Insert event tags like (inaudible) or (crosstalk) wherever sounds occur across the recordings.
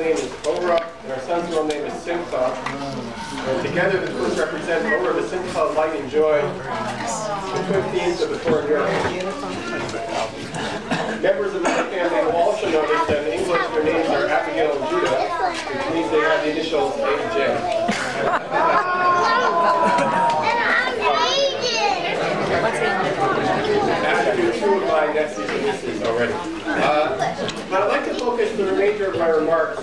name is Ora, and our son's real name is Simcha. And together, the twins represent Ora, the Simcha light and joy, the twin themes of the Torah miracle. Members of the family will also notice that in English their names are Abigail and Judah, which means they have the initials A and J. After two of my and nieces already. Uh, but I'd like to focus the remainder of my remarks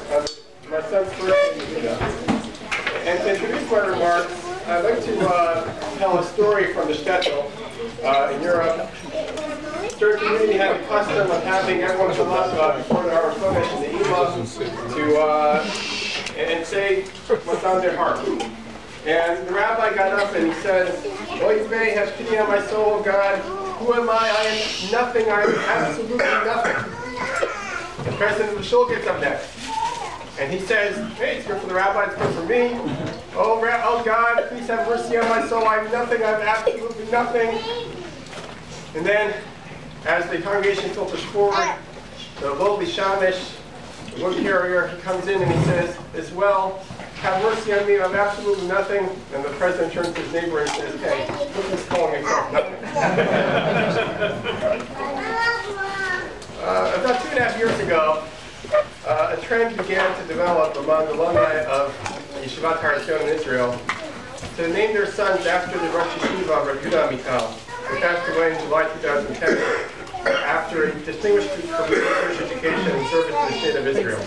And to introduce my remarks, I'd like to uh, tell a story from the shtetl uh, in Europe. Certain community had a custom of having everyone come up uh, before the Har Kodesh and the Imam to uh, and say what's on their heart. And the rabbi got up and he said, vey, have pity on my soul, God. Who am I? I am nothing. I am absolutely nothing. The president of the shul gets up next. And he says, hey, it's good for the rabbi, it's good for me. Oh, oh God, please have mercy on my soul. I have nothing. I have absolutely nothing. And then, as the congregation filters forward, the lowly shamish, the wood carrier, he comes in and he says, as well, have mercy on me, I'm absolutely nothing. And the president turns to his neighbor and says, hey, look who's calling himself nothing. (laughs) Uh, about two and a half years ago, trend began to develop among alumni of Yeshivat Har Etzion in Israel to name their sons after the Rosh Yeshiva Rav Yehuda Amital, who passed away in July 2010 after a distinguished career education and service to the state of Israel.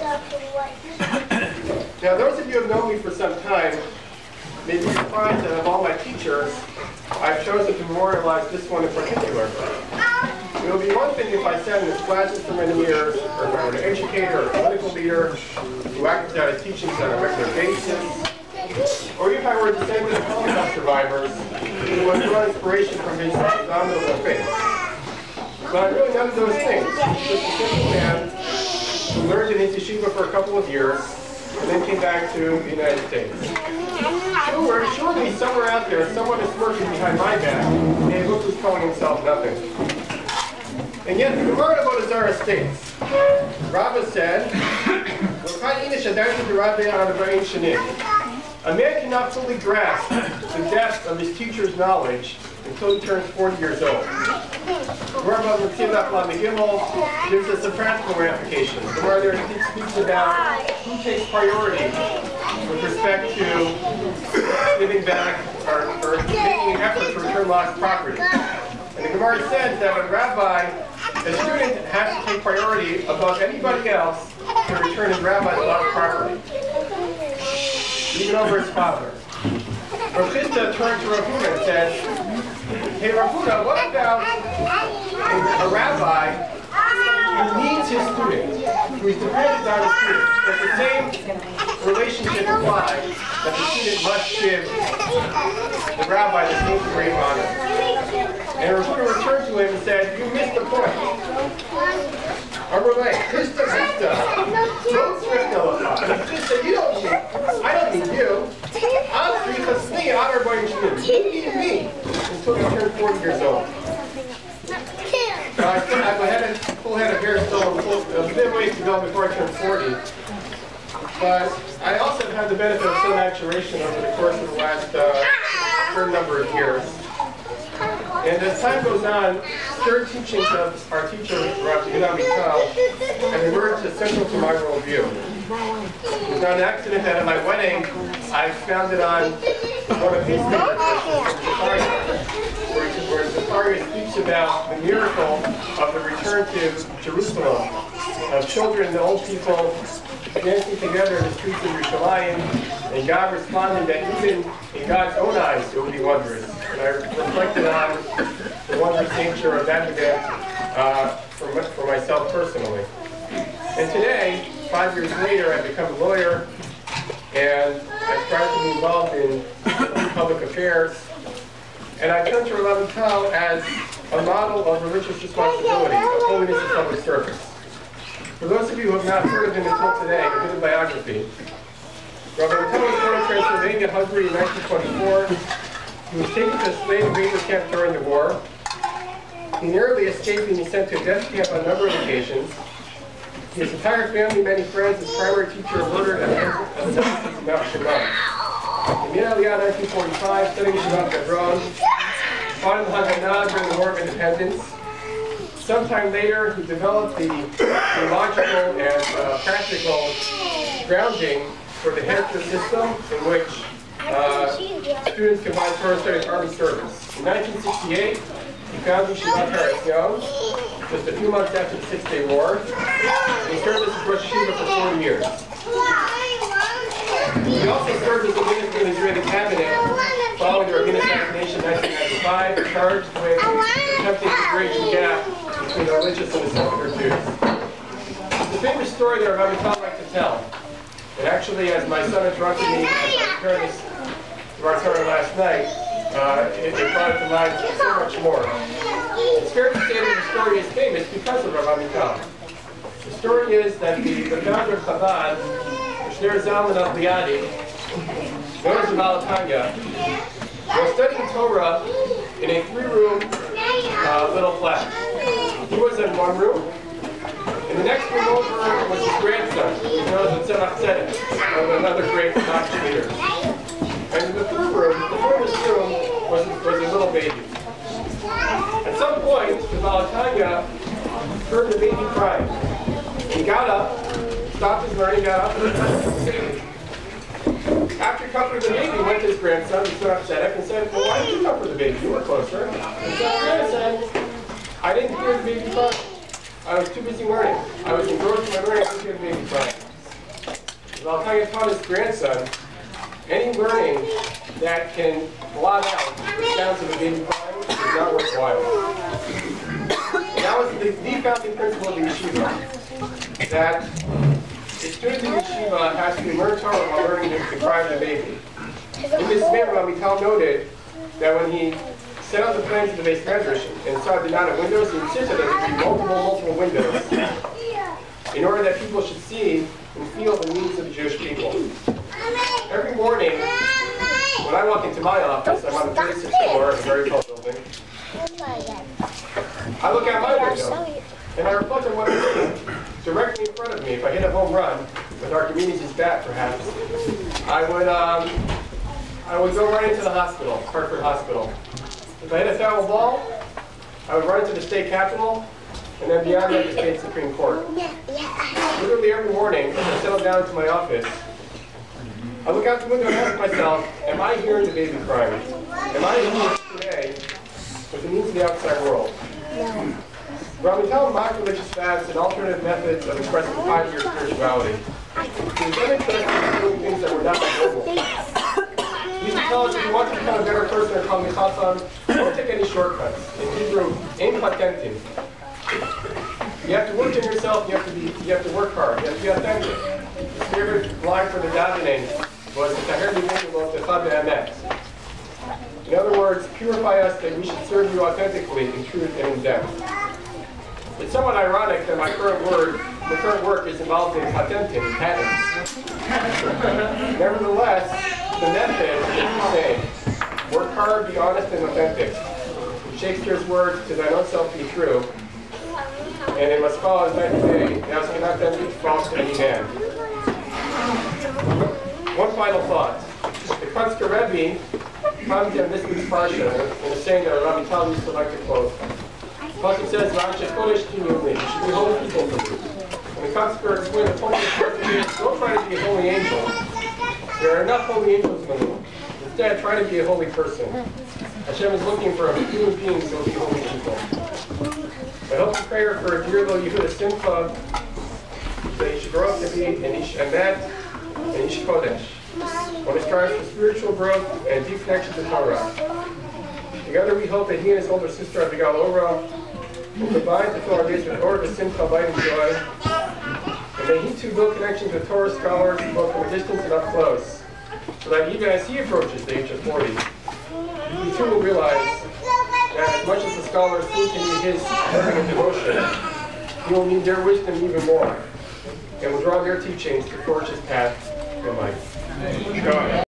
Now, those of you who have known me for some time may be surprised that of all my teachers, I've chosen to memorialize this one in particular. It would be one thing if I sat in his classes for many years, or if I were an educator or a political leader who acted out his teachings on a regular basis, or if I were a descendant of Holocaust survivors who would draw inspiration from his indomitable faith. But I'm really none of those things. Just a simple man who learned in his yeshiva for a couple of years, and then came back to the United States. Sure, surely somewhere out there, someone is working behind my back, and look who's calling himself nothing. And yet the Gemara Avodah Zarah states, Rabbah said, a man cannot fully grasp the depth of his teacher's knowledge until he turns 40 years old. Lam Gimel gives us some practical ramifications. The there speaks about who takes priority with respect to giving back or, or making an effort to return lost property. And the Gemara says that a rabbi, a student has to take priority above anybody else to return his rabbi's lost property, even over his father. Rav turned to Rav Huna and said, Hey Rav Huna, what about a rabbi who needs his student, who is dependent on his student? Does the same relationship applies, that the student must give the rabbi the same of honor? And Huna returned to him and said, you missed the point. Amalek, Krista, Krista, don't Krista, Krista, you don't need, I don't need you. I'm because me, I'm to you. You need me until you turn 40 years old. I have a head of, full head of hair still, a bit ways to go before I turn 40. But I also have had the benefit of some maturation over the course of the last uh, certain number of years. And as time goes on, certain teachings of our teacher, Yehuda Amital, have emerged as central to my worldview. It was not an accident that at my wedding, I found it on one of his favorite verses from Zechariah, where Zechariah speaks about the miracle of the return to Jerusalem, of children and old people dancing together in the streets of Yerushalayim, and God responding that even in God's own eyes it would be wondrous. I reflected on the wondrous nature of that event uh, for, for myself personally. And today, five years later, I've become a lawyer, and I've started to be involved in public affairs. And I turn to Rav Amital as a model of religious responsibility, holiness and public service. For those of you who have not heard of him until today, a bit of biography. Rabbi Amital was born in Transylvania, Hungary in 1924. He was taken to a slave labor camp during the war. He narrowly escaped being sent to a death camp on a number of occasions. His entire family, many friends, his primary teacher murdered at the Mount Shimon. In Aliyah 1945, studying Shabbat Gadron, fought in the Haganah during the War of Independence. Sometime later, he developed the theological and uh, practical grounding for the Hesder system in which uh, students combine Torah study Army service. In 1968, he founded Yeshivat Har Etzion, just a few months after the Six-Day War. He served as Rosh Yeshiva for 40 years. He also served as the minister in the Israeli cabinet following the Rabin assassination in 1995, charged with attempting to bridge the gap between the religious and the secular Jews. A famous story that Rabbi Tal likes to tell. it actually, as my son interrupted me as I this Torah last night, uh, it, it brought to mind so much more. It's fair to say that the story is famous because of Rabbi Amital. The story is that the, the founder of Chabad, Shneur Zalman of Liadi, known as Baal HaTanya, was studying Torah in a three-room uh, little flat. He was in one room. In the next room over was his grandson, who's known as Tzemach Tzedek, another great Nazi leader. And in the third room, the furthest room, was, was a little baby. At some point, the Baal HaTanya heard the baby crying. He got up, stopped his learning, got up, after comforting the baby, went to his grandson, Tzemach Tzedek, and said, well, why did you comfort the baby? You were closer. And Tzedek said, I didn't hear the baby cry. I was too busy learning. I was engrossed in my learning. I didn't hear the baby cry. Tanya taught his grandson, any learning that can blot out the sounds of a baby crying is not worthwhile. Was the, the founding principle of the yeshiva, that the student in yeshiva has to learn Torah while learning the, of the baby. In this manner, Rabbi Tal noted that when he set up the plans of the base transition and saw the amount of windows, he insisted that there be multiple, multiple windows in order that people should see and feel the needs of the Jewish people. Every morning, when I walk into my office, I'm on the 36th floor of a very tall building, I look out my window and I reflect on what I see. Directly in front of me, if I hit a home run with Archimedes' bat, perhaps, I would um, I would go right into the hospital, Hartford Hospital. If I hit a foul ball, I would run to the state capitol, and then beyond that, the state supreme court. Literally every morning, as I settle down to my office, I look out the window and ask myself, am I hearing the baby crying? Am I here today with the needs of the outside world? Rabbi Tal mocked religious fads and alternative methods of expressing or spirituality. He things that were not. He used to tell us if you want to become a better person or call me Chassan, don't take any shortcuts. In Hebrew, ein patentim. You have to work in yourself, you have to be you have to work hard, you have to be authentic. The favorite line for the davening was In other words, purify us that we should serve you authentically in truth and in depth. It's somewhat ironic that my current word, the current work is involved in patenting, patents. Nevertheless, the method is the same. Work hard, be honest and authentic. Shakespeare's words, to thine own self be true, and it must follow as night and day, thou cannot then be false to any man. One final thought. The Kotzker Rebbe commented on this week's parsha in a saying that Rabbi Tal used to like to quote. Pasuk says, "V'anshe kodesh tihyun li." You should be holy people for me. And the the person is, don't try to be a holy angel. There are enough holy angels in the world. Instead, try to be a holy person. Hashem is looking for a human who will be holy people. I hope the prayer for a dear little Yehuda Simcha that he should grow up to be an Ish Emet and Ish Kodesh. One who strives for spiritual growth and deep connection to Torah. Together we hope that he and his older sister Abigail Ora will combine to fill our days with Or, Simcha, light, and joy. May he too build connections with Torah scholars both from a distance and up close. So that even as he approaches the age of 40, he too will realize that as much as the scholars he need his devotion, he will need their wisdom even more, and will draw their teachings to forge his path in life.